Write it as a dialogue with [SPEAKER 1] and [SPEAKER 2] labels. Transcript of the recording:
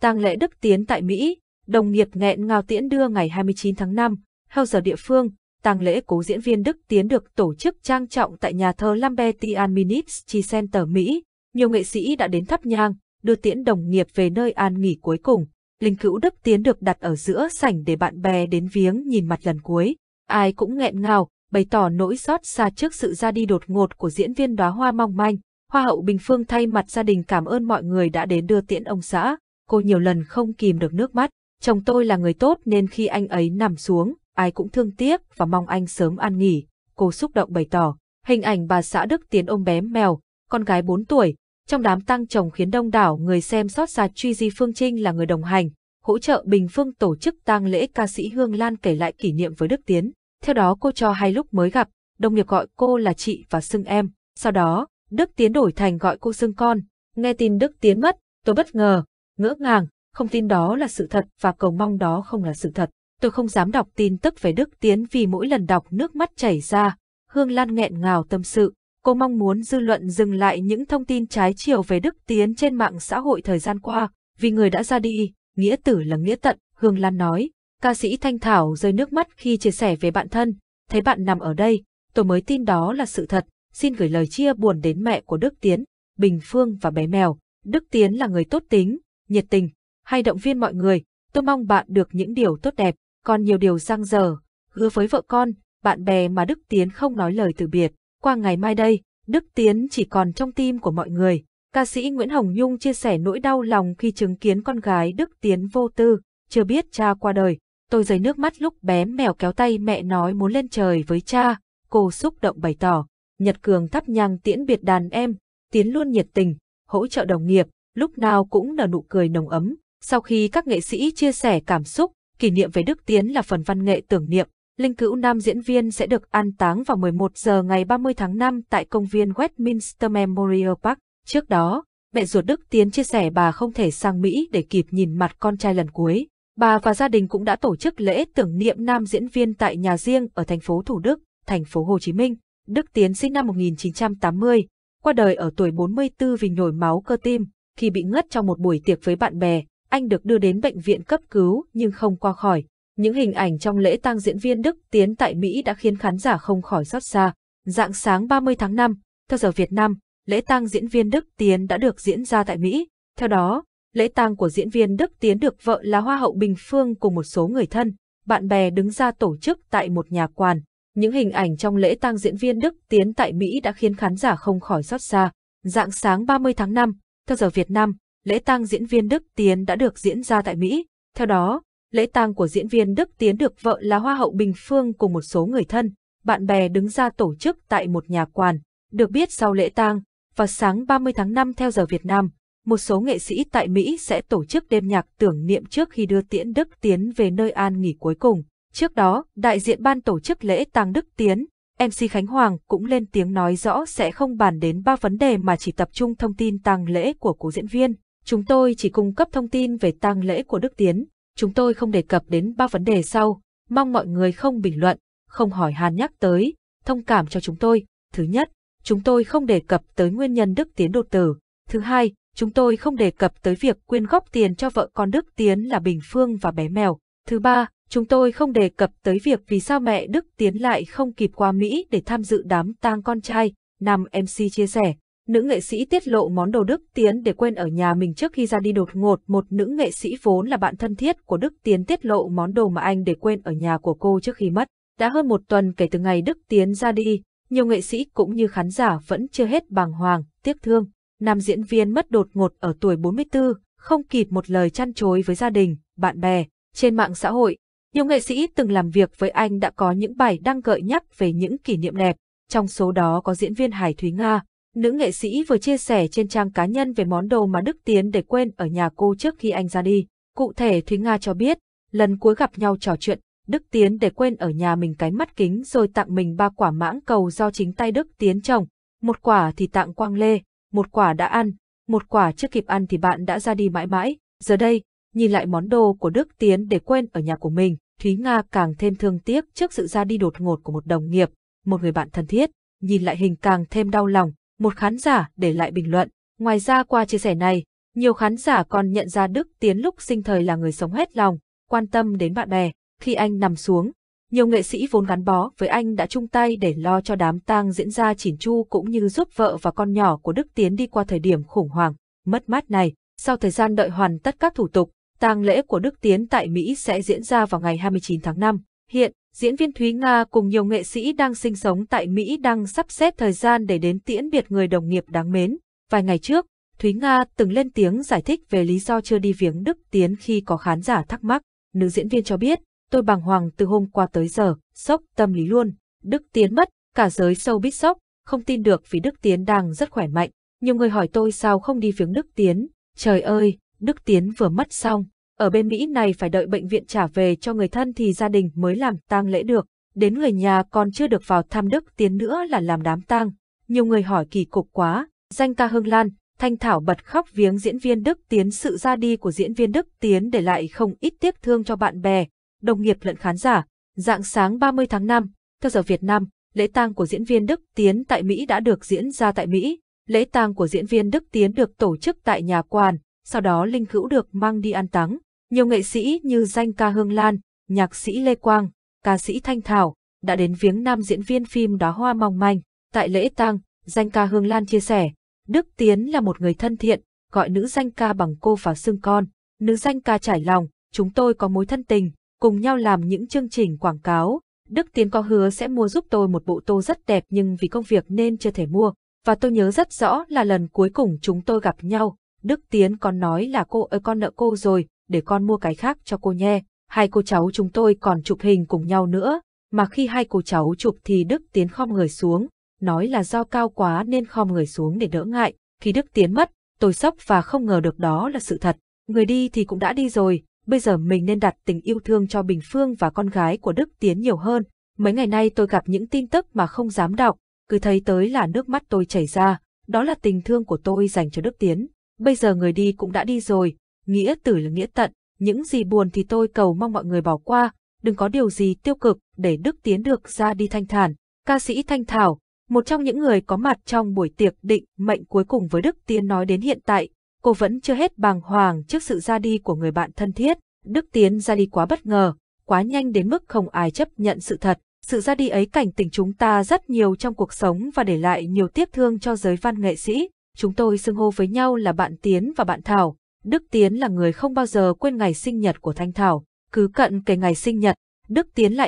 [SPEAKER 1] tang lễ Đức Tiến tại Mỹ, đồng nghiệp nghẹn ngào tiễn đưa ngày 29 tháng 5, theo giờ địa phương, tang lễ cố diễn viên Đức Tiến được tổ chức trang trọng tại nhà thờ Lambertian Ministry Center Mỹ. Nhiều nghệ sĩ đã đến thắp nhang, đưa tiễn đồng nghiệp về nơi an nghỉ cuối cùng. Linh cữu Đức Tiến được đặt ở giữa sảnh để bạn bè đến viếng nhìn mặt lần cuối. Ai cũng nghẹn ngào, bày tỏ nỗi xót xa trước sự ra đi đột ngột của diễn viên đóa hoa mong manh. Hoa hậu Bình Phương thay mặt gia đình cảm ơn mọi người đã đến đưa tiễn ông xã. Cô nhiều lần không kìm được nước mắt. Chồng tôi là người tốt nên khi anh ấy nằm xuống, ai cũng thương tiếc và mong anh sớm an nghỉ. Cô xúc động bày tỏ. Hình ảnh bà xã Đức Tiến ôm bé mèo, con gái 4 tuổi, trong đám tang chồng khiến đông đảo người xem xót xa truy di Phương Trinh là người đồng hành, hỗ trợ Bình Phương tổ chức tang lễ ca sĩ Hương Lan kể lại kỷ niệm với Đức Tiến. Theo đó cô cho hai lúc mới gặp, đồng nghiệp gọi cô là chị và xưng em. Sau đó, Đức Tiến đổi thành gọi cô xưng con. Nghe tin Đức Tiến mất, tôi bất ngờ, ngỡ ngàng, không tin đó là sự thật và cầu mong đó không là sự thật. Tôi không dám đọc tin tức về Đức Tiến vì mỗi lần đọc nước mắt chảy ra. Hương Lan nghẹn ngào tâm sự, cô mong muốn dư luận dừng lại những thông tin trái chiều về Đức Tiến trên mạng xã hội thời gian qua, vì người đã ra đi, nghĩa tử là nghĩa tận, Hương Lan nói. Ca sĩ Thanh Thảo rơi nước mắt khi chia sẻ về bạn thân, thấy bạn nằm ở đây, tôi mới tin đó là sự thật, xin gửi lời chia buồn đến mẹ của Đức Tiến, Bình Phương và bé mèo. Đức Tiến là người tốt tính, nhiệt tình, hay động viên mọi người, tôi mong bạn được những điều tốt đẹp, còn nhiều điều răng dở, hứa với vợ con, bạn bè mà Đức Tiến không nói lời từ biệt. Qua ngày mai đây, Đức Tiến chỉ còn trong tim của mọi người. Ca sĩ Nguyễn Hồng Nhung chia sẻ nỗi đau lòng khi chứng kiến con gái Đức Tiến vô tư, chưa biết cha qua đời. Tôi rơi nước mắt lúc bé mèo kéo tay mẹ nói muốn lên trời với cha, cô xúc động bày tỏ. Nhật Cường thắp nhang tiễn biệt đàn em, Tiến luôn nhiệt tình, hỗ trợ đồng nghiệp, lúc nào cũng nở nụ cười nồng ấm. Sau khi các nghệ sĩ chia sẻ cảm xúc, kỷ niệm về Đức Tiến là phần văn nghệ tưởng niệm, linh cữu nam diễn viên sẽ được an táng vào 11 giờ ngày 30 tháng 5 tại công viên Westminster Memorial Park. Trước đó, mẹ ruột Đức Tiến chia sẻ bà không thể sang Mỹ để kịp nhìn mặt con trai lần cuối. Bà và gia đình cũng đã tổ chức lễ tưởng niệm nam diễn viên tại nhà riêng ở thành phố Thủ Đức, thành phố Hồ Chí Minh. Đức Tiến sinh năm 1980, qua đời ở tuổi 44 vì nhồi máu cơ tim. Khi bị ngất trong một buổi tiệc với bạn bè, anh được đưa đến bệnh viện cấp cứu nhưng không qua khỏi. Những hình ảnh trong lễ tang diễn viên Đức Tiến tại Mỹ đã khiến khán giả không khỏi xót xa. Dạng sáng 30 tháng 5, theo giờ Việt Nam, lễ tang diễn viên Đức Tiến đã được diễn ra tại Mỹ. Theo đó, lễ tang của diễn viên Đức Tiến được vợ là Hoa hậu Bình Phương cùng một số người thân, bạn bè đứng ra tổ chức tại một nhà quan. Những hình ảnh trong lễ tang diễn viên Đức Tiến tại Mỹ đã khiến khán giả không khỏi xót xa. Dạng sáng 30 tháng 5, theo giờ Việt Nam, lễ tang diễn viên Đức Tiến đã được diễn ra tại Mỹ. Theo đó, lễ tang của diễn viên Đức Tiến được vợ là Hoa hậu Bình Phương cùng một số người thân, bạn bè đứng ra tổ chức tại một nhà quan. Được biết sau lễ tang, vào sáng 30 tháng 5 theo giờ Việt Nam, một số nghệ sĩ tại Mỹ sẽ tổ chức đêm nhạc tưởng niệm trước khi đưa tiễn Đức Tiến về nơi an nghỉ cuối cùng. Trước đó, đại diện ban tổ chức lễ tang Đức Tiến, MC Khánh Hoàng cũng lên tiếng nói rõ sẽ không bàn đến ba vấn đề mà chỉ tập trung thông tin tang lễ của cố diễn viên. Chúng tôi chỉ cung cấp thông tin về tang lễ của Đức Tiến, chúng tôi không đề cập đến ba vấn đề sau, mong mọi người không bình luận, không hỏi hàn nhắc tới, thông cảm cho chúng tôi. Thứ nhất, chúng tôi không đề cập tới nguyên nhân Đức Tiến đột tử. Thứ hai, chúng tôi không đề cập tới việc quyên góp tiền cho vợ con Đức Tiến là Bình Phương và bé mèo. Thứ ba, chúng tôi không đề cập tới việc vì sao mẹ Đức Tiến lại không kịp qua Mỹ để tham dự đám tang con trai, Nam MC chia sẻ. Nữ nghệ sĩ tiết lộ món đồ Đức Tiến để quên ở nhà mình trước khi ra đi đột ngột. Một nữ nghệ sĩ vốn là bạn thân thiết của Đức Tiến tiết lộ món đồ mà anh để quên ở nhà của cô trước khi mất. Đã hơn một tuần kể từ ngày Đức Tiến ra đi, nhiều nghệ sĩ cũng như khán giả vẫn chưa hết bàng hoàng, tiếc thương. Nam diễn viên mất đột ngột ở tuổi 44, không kịp một lời chăn chối với gia đình, bạn bè. Trên mạng xã hội, nhiều nghệ sĩ từng làm việc với anh đã có những bài đăng gợi nhắc về những kỷ niệm đẹp. Trong số đó có diễn viên Hải Thúy Nga, nữ nghệ sĩ vừa chia sẻ trên trang cá nhân về món đồ mà Đức Tiến để quên ở nhà cô trước khi anh ra đi. Cụ thể Thúy Nga cho biết, lần cuối gặp nhau trò chuyện, Đức Tiến để quên ở nhà mình cái mắt kính rồi tặng mình ba quả mãng cầu do chính tay Đức Tiến trồng. Một quả thì tặng Quang Lê, một quả đã ăn, một quả chưa kịp ăn thì bạn đã ra đi mãi mãi. Giờ đây, nhìn lại món đồ của Đức Tiến để quên ở nhà của mình, Thúy Nga càng thêm thương tiếc trước sự ra đi đột ngột của một đồng nghiệp, một người bạn thân thiết. Nhìn lại hình càng thêm đau lòng, một khán giả để lại bình luận. Ngoài ra qua chia sẻ này, Nhiều khán giả còn nhận ra Đức Tiến lúc sinh thời là người sống hết lòng, quan tâm đến bạn bè. Khi anh nằm xuống, nhiều nghệ sĩ vốn gắn bó với anh đã chung tay để lo cho đám tang diễn ra chỉn chu cũng như giúp vợ và con nhỏ của Đức Tiến đi qua thời điểm khủng hoảng, mất mát này. Sau thời gian đợi hoàn tất các thủ tục, tang lễ của Đức Tiến tại Mỹ sẽ diễn ra vào ngày 29 tháng 5. Hiện, diễn viên Thúy Nga cùng nhiều nghệ sĩ đang sinh sống tại Mỹ đang sắp xếp thời gian để đến tiễn biệt người đồng nghiệp đáng mến. Vài ngày trước, Thúy Nga từng lên tiếng giải thích về lý do chưa đi viếng Đức Tiến khi có khán giả thắc mắc. Nữ diễn viên cho biết, tôi bàng hoàng từ hôm qua tới giờ, sốc tâm lý luôn. Đức Tiến mất, cả giới sâu biết sốc, không tin được vì Đức Tiến đang rất khỏe mạnh. Nhiều người hỏi tôi sao không đi viếng Đức Tiến. Trời ơi, Đức Tiến vừa mất xong. Ở bên Mỹ này phải đợi bệnh viện trả về cho người thân thì gia đình mới làm tang lễ được. Đến người nhà còn chưa được vào thăm Đức Tiến nữa là làm đám tang. Nhiều người hỏi kỳ cục quá. Danh ca Hương Lan, Thanh Thảo bật khóc viếng diễn viên Đức Tiến sự ra đi của diễn viên Đức Tiến để lại không ít tiếc thương cho bạn bè, đồng nghiệp lẫn khán giả. Dạng sáng 30 tháng 5, theo giờ Việt Nam, lễ tang của diễn viên Đức Tiến tại Mỹ đã được diễn ra tại Mỹ. Lễ tang của diễn viên Đức Tiến được tổ chức tại nhà quan, sau đó linh cữu được mang đi an táng. Nhiều nghệ sĩ như danh ca Hương Lan, nhạc sĩ Lê Quang, ca sĩ Thanh Thảo đã đến viếng nam diễn viên phim Đóa Hoa Mong Manh. Tại lễ tang, danh ca Hương Lan chia sẻ, Đức Tiến là một người thân thiện, gọi nữ danh ca bằng cô và xưng con. Nữ danh ca trải lòng, chúng tôi có mối thân tình, cùng nhau làm những chương trình quảng cáo. Đức Tiến có hứa sẽ mua giúp tôi một bộ tô rất đẹp nhưng vì công việc nên chưa thể mua. Và tôi nhớ rất rõ là lần cuối cùng chúng tôi gặp nhau, Đức Tiến còn nói là cô ơi con nợ cô rồi, để con mua cái khác cho cô nhé. Hai cô cháu chúng tôi còn chụp hình cùng nhau nữa, mà khi hai cô cháu chụp thì Đức Tiến khom người xuống, nói là do cao quá nên khom người xuống để đỡ ngại. Khi Đức Tiến mất, tôi sốc và không ngờ được đó là sự thật. Người đi thì cũng đã đi rồi, bây giờ mình nên đặt tình yêu thương cho Bình Phương và con gái của Đức Tiến nhiều hơn. Mấy ngày nay tôi gặp những tin tức mà không dám đọc, cứ thấy tới là nước mắt tôi chảy ra, đó là tình thương của tôi dành cho Đức Tiến. Bây giờ người đi cũng đã đi rồi, nghĩa tử là nghĩa tận, những gì buồn thì tôi cầu mong mọi người bỏ qua, đừng có điều gì tiêu cực để Đức Tiến được ra đi thanh thản. Ca sĩ Thanh Thảo, một trong những người có mặt trong buổi tiệc định mệnh cuối cùng với Đức Tiến nói đến hiện tại, cô vẫn chưa hết bàng hoàng trước sự ra đi của người bạn thân thiết. Đức Tiến ra đi quá bất ngờ, quá nhanh đến mức không ai chấp nhận sự thật. Sự ra đi ấy cảnh tỉnh chúng ta rất nhiều trong cuộc sống và để lại nhiều tiếc thương cho giới văn nghệ sĩ. Chúng tôi xưng hô với nhau là bạn Tiến và bạn Thảo. Đức Tiến là người không bao giờ quên ngày sinh nhật của Thanh Thảo. Cứ cận kề ngày sinh nhật, Đức Tiến lại